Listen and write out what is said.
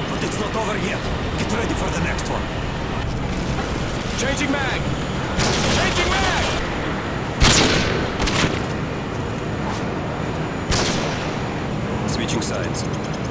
down, but it's not over yet. Get ready for the next one. Changing mag! Changing mag! Switching sides.